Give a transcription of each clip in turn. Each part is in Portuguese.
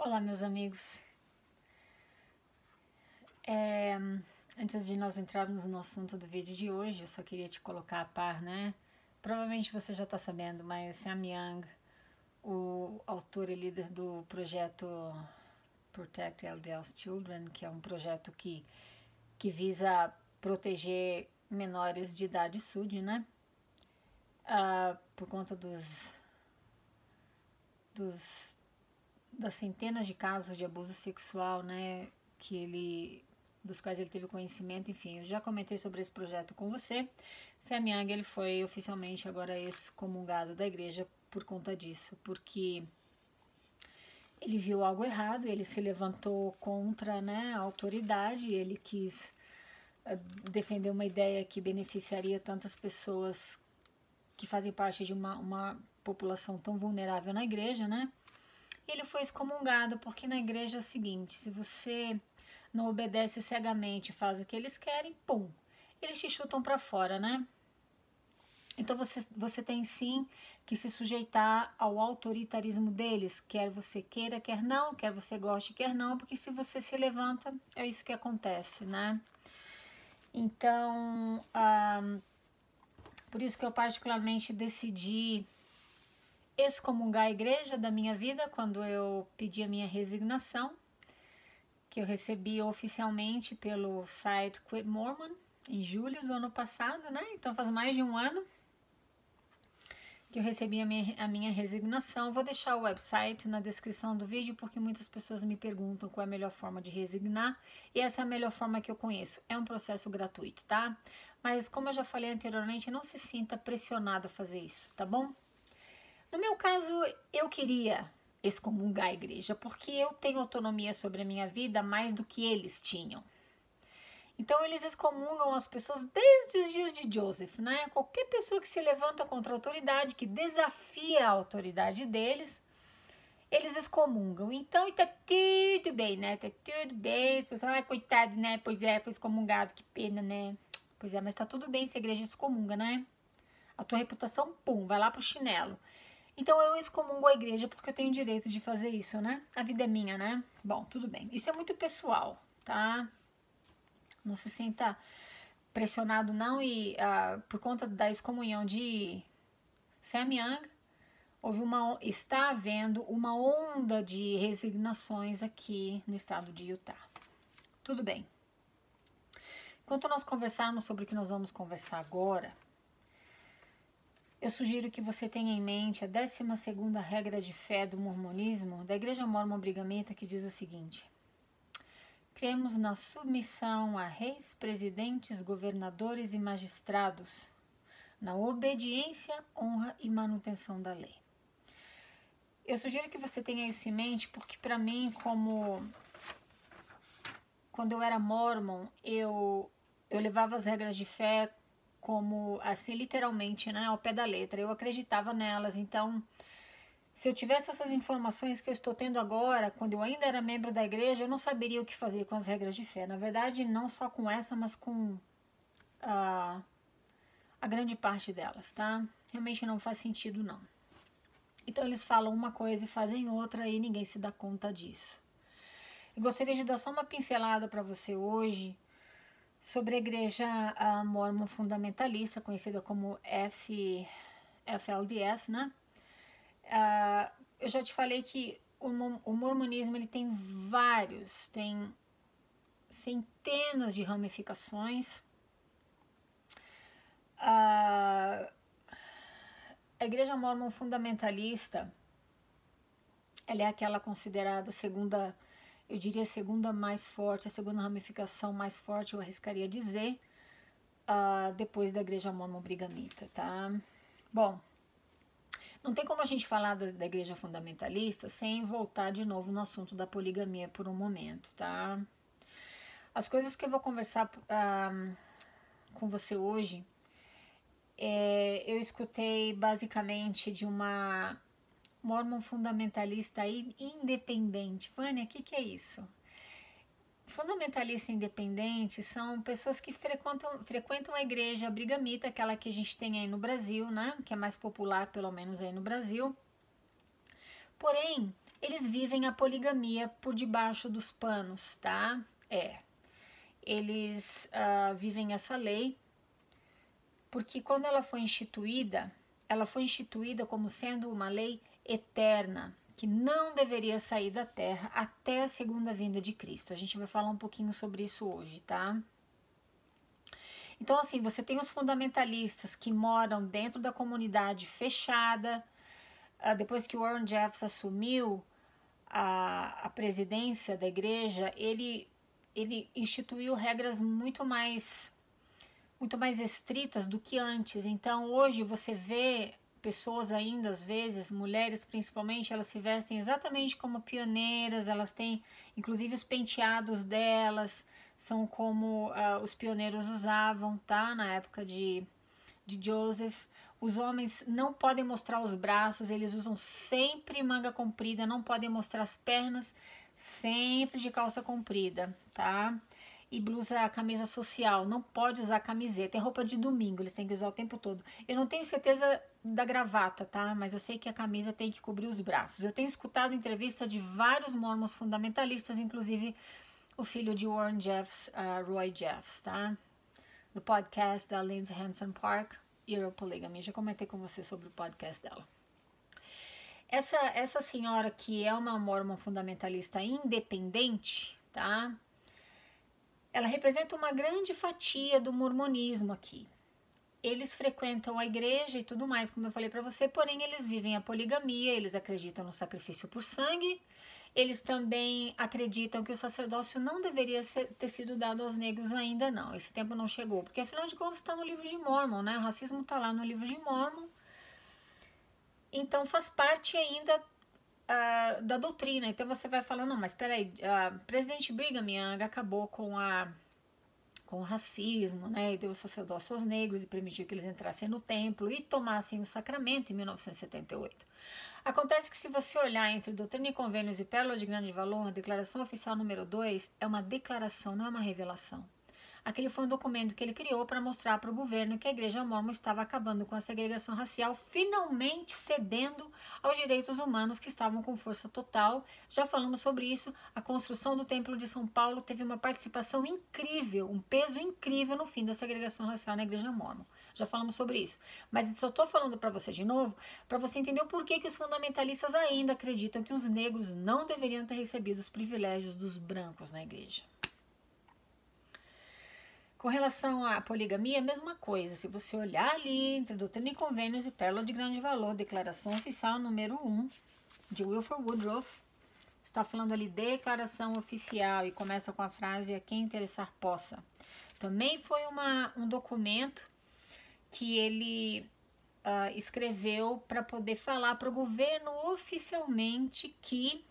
Olá, meus amigos. É, antes de nós entrarmos no assunto do vídeo de hoje, eu só queria te colocar a par, né? Provavelmente você já está sabendo, mas Sam Young, o autor e líder do projeto Protect LDL's Children, que é um projeto que, que visa proteger menores de idade SUD, né? Ah, por conta dos, dos das centenas de casos de abuso sexual, né, que ele dos quais ele teve conhecimento, enfim, eu já comentei sobre esse projeto com você. Sam Young, ele foi oficialmente agora excomungado da igreja por conta disso, porque ele viu algo errado, ele se levantou contra né, a autoridade, ele quis uh, defender uma ideia que beneficiaria tantas pessoas que fazem parte de uma, uma população tão vulnerável na igreja, né? E ele foi excomungado, porque na igreja é o seguinte, se você não obedece cegamente, faz o que eles querem, pum, eles te chutam para fora, né? Então você, você tem sim que se sujeitar ao autoritarismo deles, quer você queira, quer não, quer você goste, quer não, porque se você se levanta, é isso que acontece, né? Então, ah, por isso que eu particularmente decidi excomungar a igreja da minha vida quando eu pedi a minha resignação, que eu recebi oficialmente pelo site Quit Mormon em julho do ano passado, né? Então faz mais de um ano que eu recebi a minha, a minha resignação. Vou deixar o website na descrição do vídeo porque muitas pessoas me perguntam qual é a melhor forma de resignar e essa é a melhor forma que eu conheço. É um processo gratuito, tá? Mas como eu já falei anteriormente, não se sinta pressionado a fazer isso, tá bom? No meu caso, eu queria excomungar a igreja, porque eu tenho autonomia sobre a minha vida mais do que eles tinham. Então eles excomungam as pessoas desde os dias de Joseph, né? Qualquer pessoa que se levanta contra a autoridade, que desafia a autoridade deles, eles excomungam. Então tá tudo bem, né? Tá tudo bem. As pessoas, ah, coitado, né? Pois é, foi excomungado, que pena, né? Pois é, mas tá tudo bem se a igreja excomunga, né? A tua reputação, pum, vai lá pro chinelo. Então eu excomungo a igreja porque eu tenho direito de fazer isso, né? A vida é minha, né? Bom, tudo bem. Isso é muito pessoal, tá? Não se sinta pressionado não e uh, por conta da excomunhão de Sam Young, houve uma, está havendo uma onda de resignações aqui no estado de Utah. Tudo bem. Enquanto nós conversarmos sobre o que nós vamos conversar agora, eu sugiro que você tenha em mente a 12 regra de fé do mormonismo da Igreja Mormon Brigamenta, que diz o seguinte: Cremos na submissão a reis, presidentes, governadores e magistrados, na obediência, honra e manutenção da lei. Eu sugiro que você tenha isso em mente, porque para mim, como quando eu era mormon, eu, eu levava as regras de fé como assim literalmente, né, ao pé da letra. Eu acreditava nelas, então se eu tivesse essas informações que eu estou tendo agora, quando eu ainda era membro da igreja, eu não saberia o que fazer com as regras de fé. Na verdade, não só com essa, mas com a, a grande parte delas, tá? Realmente não faz sentido, não. Então, eles falam uma coisa e fazem outra e ninguém se dá conta disso. Eu gostaria de dar só uma pincelada para você hoje sobre a igreja mormon fundamentalista, conhecida como F, FLDS, né? Uh, eu já te falei que o, o mormonismo ele tem vários, tem centenas de ramificações. Uh, a igreja mormon fundamentalista, ela é aquela considerada segunda eu diria a segunda mais forte, a segunda ramificação mais forte, eu arriscaria dizer, uh, depois da Igreja Mormon Brigamita, tá? Bom, não tem como a gente falar da, da, Igreja Fundamentalista sem voltar de novo no assunto da poligamia por um momento, tá? As coisas que eu vou conversar uh, com você hoje, é, eu escutei basicamente de uma mormon fundamentalista independente. Vânia, o que, que é isso? Fundamentalista independente são pessoas que frequentam, frequentam a igreja brigamita, aquela que a gente tem aí no Brasil, né? Que é mais popular, pelo menos aí no Brasil. Porém, eles vivem a poligamia por debaixo dos panos, tá? É. Eles uh, vivem essa lei porque quando ela foi instituída, ela foi instituída como sendo uma lei eterna, que não deveria sair da terra até a segunda vinda de Cristo. A gente vai falar um pouquinho sobre isso hoje, tá? Então, assim, você tem os fundamentalistas que moram dentro da comunidade fechada. Ah, depois que Warren Jeffs assumiu a, a presidência da igreja, ele, ele instituiu regras muito mais muito mais estritas do que antes. Então, hoje você vê pessoas ainda, às vezes, mulheres principalmente, elas se vestem exatamente como pioneiras, elas têm, inclusive, os penteados delas são como uh, os pioneiros usavam, tá? Na época de, de Joseph. Os homens não podem mostrar os braços, eles usam sempre manga comprida, não podem mostrar as pernas, sempre de calça comprida, tá? E blusa, camisa social, não pode usar camiseta, é roupa de domingo, eles têm que usar o tempo todo. Eu não tenho certeza da gravata, tá? Mas eu sei que a camisa tem que cobrir os braços. Eu tenho escutado entrevista de vários mormons fundamentalistas, inclusive o filho de Warren Jeffs, uh, Roy Jeffs, tá? No podcast da Lindsay Hanson Park, Europolygamy. Já comentei com você sobre o podcast dela. Essa, essa senhora que é uma mormon fundamentalista independente, tá? Ela representa uma grande fatia do mormonismo aqui. Eles frequentam a igreja e tudo mais, como eu falei para você, porém eles vivem a poligamia, eles acreditam no sacrifício por sangue eles também acreditam que o sacerdócio não deveria ser, ter sido dado aos negros ainda não. Esse tempo não chegou, porque afinal de contas está no livro de Mormon, né? O racismo está lá no livro de Mormon. Então faz parte ainda uh, da doutrina. Então você vai falando, não, mas peraí, uh, presidente Brigham Young acabou com a com o racismo, né, e deu sacerdócio aos negros e permitiu que eles entrassem no templo e tomassem o sacramento em 1978. Acontece que se você olhar entre Doutrina e Convênios e Pérola de Grande Valor, a declaração oficial número 2 é uma declaração, não é uma revelação. Aquele foi um documento que ele criou para mostrar para o governo que a Igreja Mormon estava acabando com a segregação racial, finalmente cedendo aos direitos humanos que estavam com força total. Já falamos sobre isso. A construção do Templo de São Paulo teve uma participação incrível, um peso incrível no fim da segregação racial na Igreja Mormon já falamos sobre isso. Mas só estou falando para você de novo, para você entender o porquê que os fundamentalistas ainda acreditam que os negros não deveriam ter recebido os privilégios dos brancos na igreja. Com relação à poligamia, a mesma coisa. Se você olhar ali e Convênios e Pérola de Grande Valor, Declaração Oficial número 1 de Wilford Woodruff, está falando ali declaração oficial e começa com a frase a quem interessar possa. Também foi uma, um documento que ele uh, escreveu para poder falar para o governo oficialmente que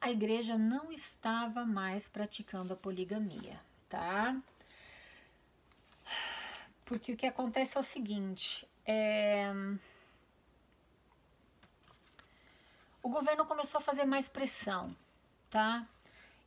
a igreja não estava mais praticando a poligamia, tá? Porque o que acontece é o seguinte, é... o governo começou a fazer mais pressão, tá?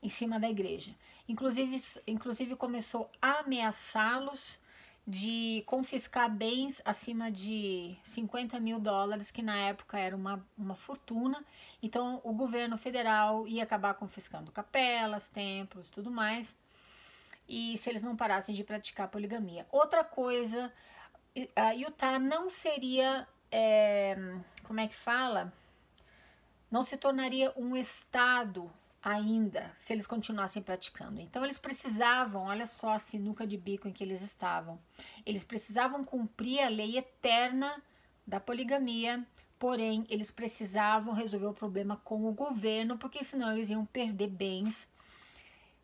Em cima da igreja. Inclusive, inclusive começou a ameaçá-los de confiscar bens acima de 50 mil dólares, que na época era uma, uma fortuna. Então, o governo federal ia acabar confiscando capelas, templos, tudo mais. E se eles não parassem de praticar poligamia. Outra coisa, a Utah não seria, é, como é que fala? Não se tornaria um estado ainda se eles continuassem praticando. Então eles precisavam, olha só a sinuca de bico em que eles estavam. Eles precisavam cumprir a lei eterna da poligamia, porém eles precisavam resolver o problema com o governo, porque senão eles iam perder bens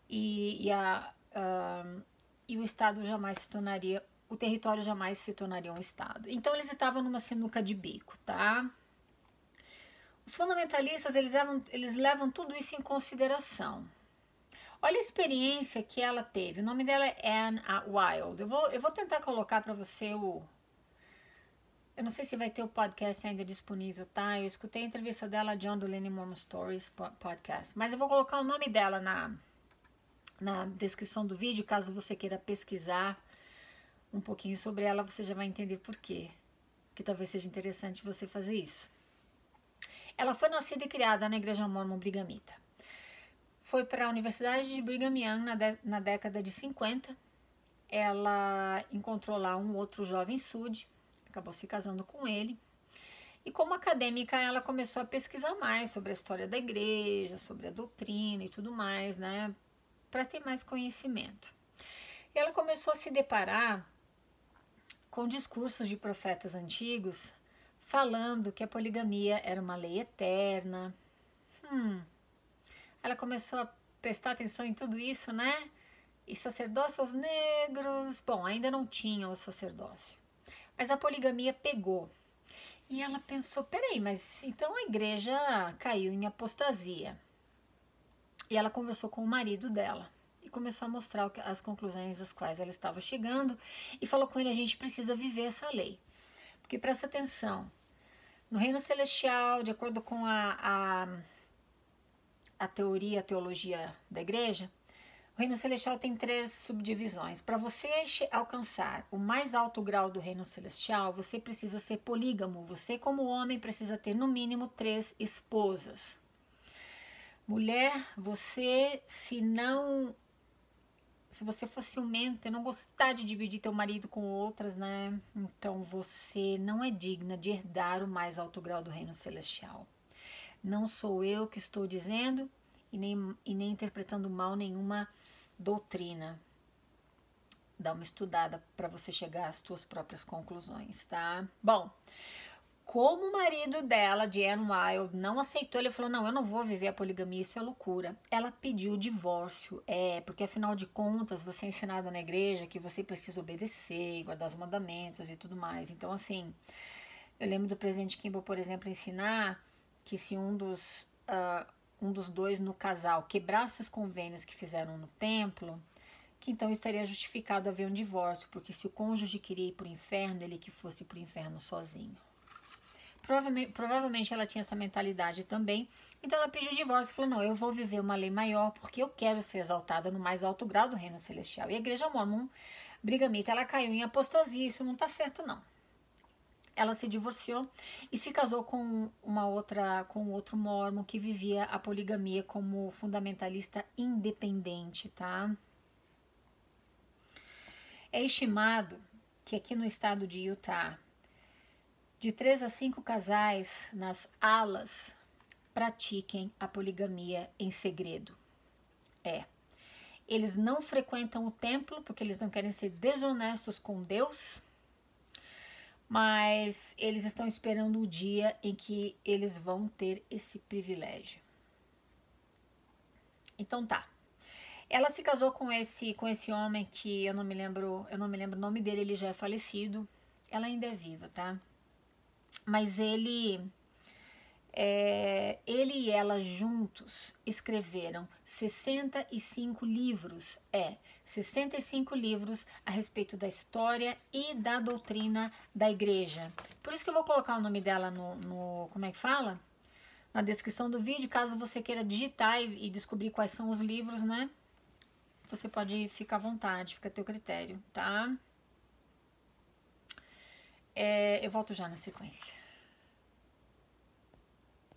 e, e, a, uh, e o Estado jamais se tornaria, o território jamais se tornaria um Estado. Então eles estavam numa sinuca de bico, tá? Os fundamentalistas, eles levam, eles levam tudo isso em consideração. Olha a experiência que ela teve. O nome dela é Anne Wild. Eu vou, eu vou tentar colocar para você o... Eu não sei se vai ter o podcast ainda disponível, tá? Eu escutei a entrevista dela, John do Lenny Mormon Stories podcast. Mas eu vou colocar o nome dela na, na descrição do vídeo, caso você queira pesquisar um pouquinho sobre ela, você já vai entender por quê. Que talvez seja interessante você fazer isso. Ela foi nascida e criada na Igreja Mormon Brigamita. Foi para a Universidade de Brigham Young na, na década de 50. Ela encontrou lá um outro jovem Sud, acabou se casando com ele. E como acadêmica, ela começou a pesquisar mais sobre a história da igreja, sobre a doutrina e tudo mais, né? Para ter mais conhecimento. Ela começou a se deparar com discursos de profetas antigos falando que a poligamia era uma lei eterna. Hum, ela começou a prestar atenção em tudo isso, né? E sacerdócio aos negros. Bom, ainda não tinha o sacerdócio. Mas a poligamia pegou. E ela pensou: peraí, mas então a igreja caiu em apostasia. E ela conversou com o marido dela e começou a mostrar as conclusões às quais ela estava chegando e falou com ele: a gente precisa viver essa lei. Porque presta atenção, no reino celestial, de acordo com a, a, a teoria, a teologia da igreja, o reino celestial tem três subdivisões. Para você alcançar o mais alto grau do reino celestial, você precisa ser polígamo. Você, como homem, precisa ter no mínimo três esposas. Mulher, você, se não se você for ciumenta e não gostar de dividir teu marido com outras, né? Então você não é digna de herdar o mais alto grau do reino celestial. Não sou eu que estou dizendo e nem, e nem interpretando mal nenhuma doutrina. Dá uma estudada para você chegar às tuas próprias conclusões, tá? Bom, como o marido dela, de Anne Wild, não aceitou, ele falou: Não, eu não vou viver a poligamia, isso é loucura. Ela pediu o divórcio, é, porque afinal de contas você é ensinado na igreja que você precisa obedecer, guardar os mandamentos e tudo mais. Então, assim, eu lembro do presidente Kimball, por exemplo, ensinar que se um dos, uh, um dos dois no casal quebrasse os convênios que fizeram no templo, que então estaria justificado haver um divórcio, porque se o cônjuge queria ir para o inferno, ele que fosse para o inferno sozinho. Provavelmente, provavelmente ela tinha essa mentalidade também. Então ela pediu divórcio e falou: Não, eu vou viver uma lei maior porque eu quero ser exaltada no mais alto grau do reino celestial. E a igreja mormon, brigamita, ela caiu em apostasia. Isso não está certo, não. Ela se divorciou e se casou com uma outra, com outro mormon que vivia a poligamia como fundamentalista independente, tá? É estimado que aqui no estado de Utah de três a cinco casais nas alas pratiquem a poligamia em segredo. É. Eles não frequentam o templo porque eles não querem ser desonestos com Deus, mas eles estão esperando o dia em que eles vão ter esse privilégio. Então tá. Ela se casou com esse com esse homem que eu não me lembro, eu não me lembro o nome dele, ele já é falecido. Ela ainda é viva, tá? Mas ele é, ele e ela juntos escreveram 65 livros, é, 65 livros a respeito da história e da doutrina da igreja. Por isso que eu vou colocar o nome dela no, no como é que fala? Na descrição do vídeo, caso você queira digitar e, e descobrir quais são os livros, né? Você pode ficar à vontade, fica a teu critério, tá? É, eu volto já na sequência.